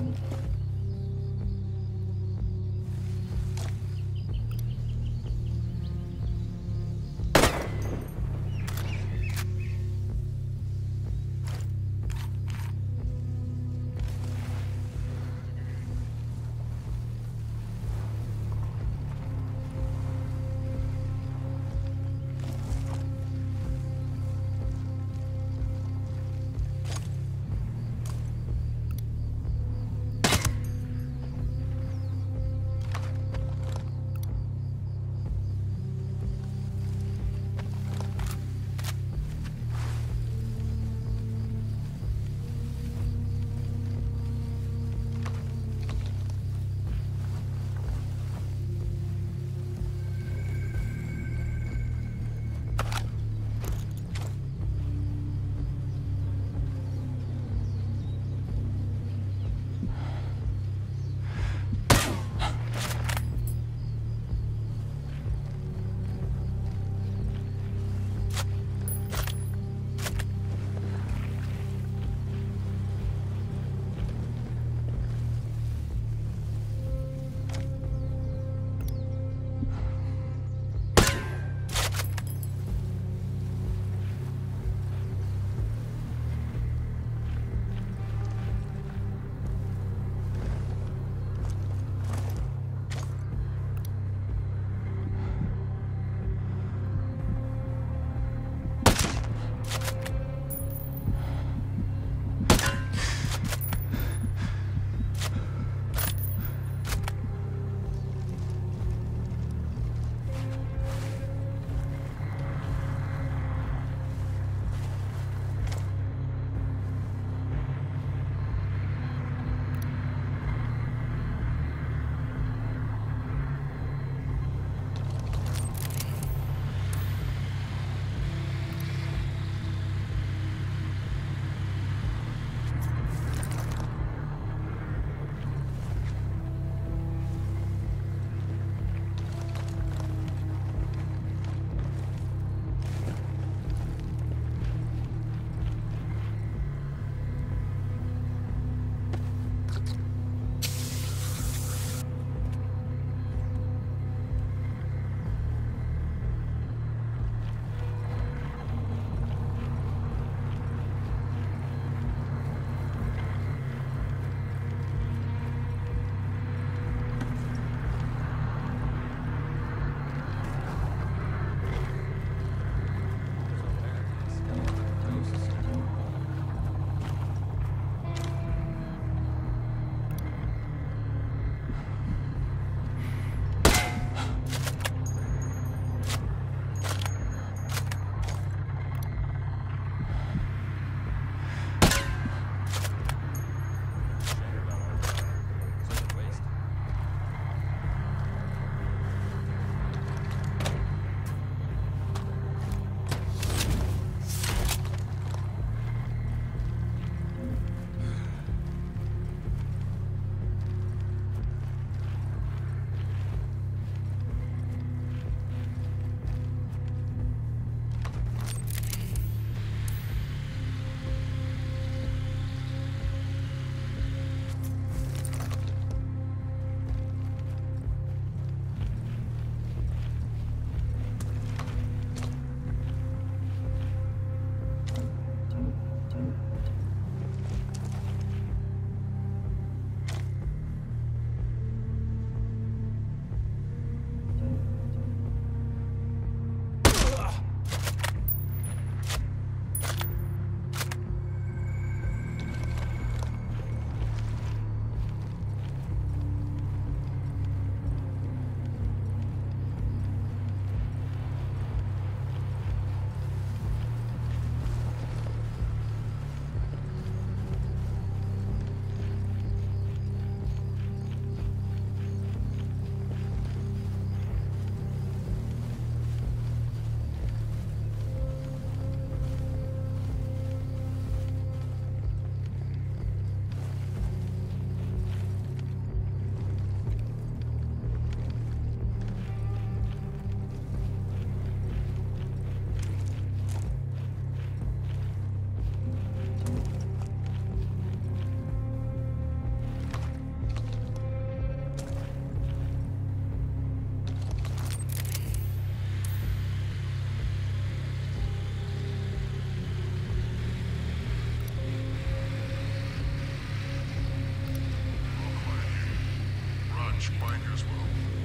Mm-hmm. Binders will